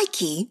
Nike